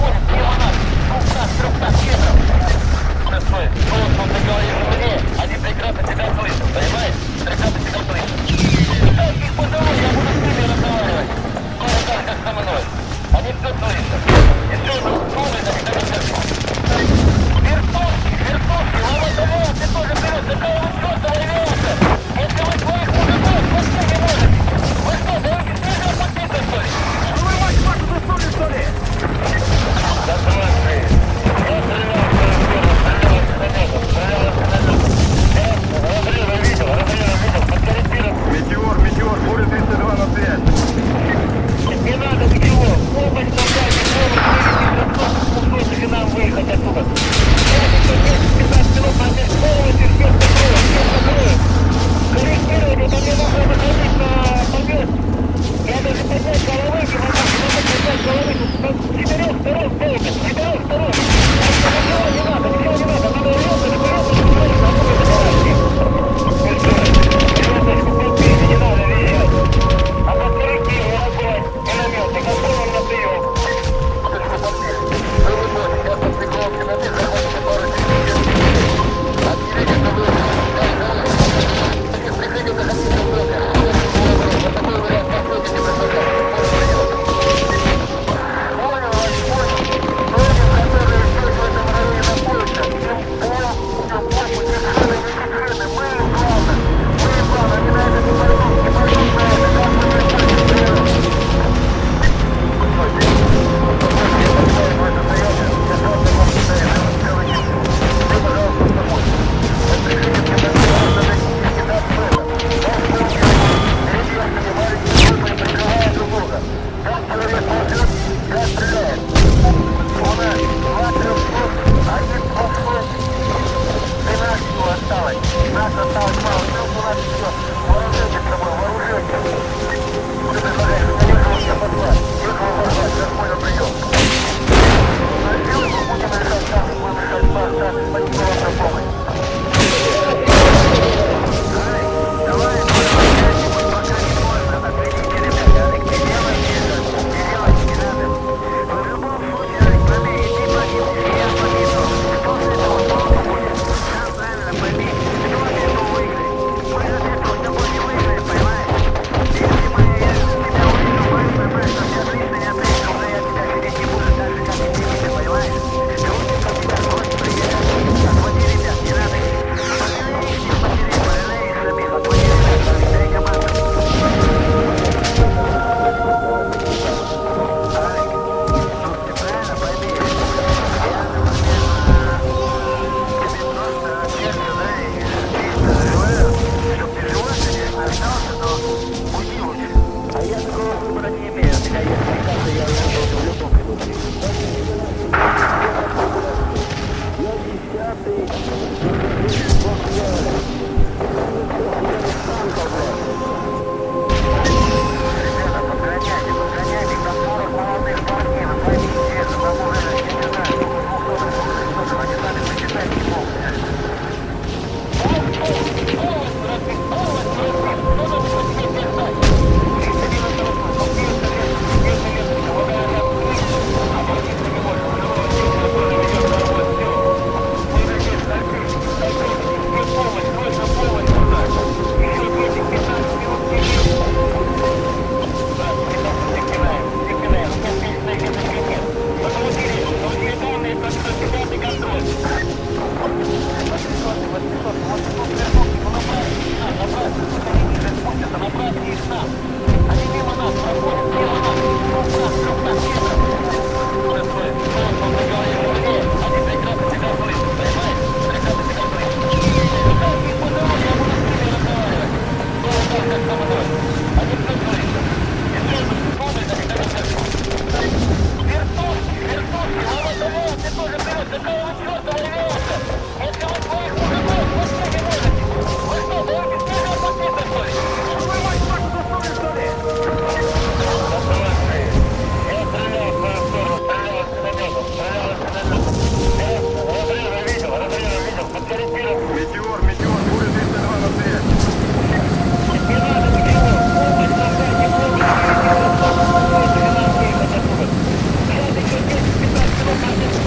уходит мимо нас. Двухсот, трехсот метров. Простой, голос он на голове мне. Они прекрасно тебя слышат, понимаешь? Прекрасно тебя слышат. Так их потому, я буду с ними разговаривать. Скоро так, как со мной. Они все слышат. И все, ну, слушай, так и так. Yeah. Ha! indicated destructible maintenance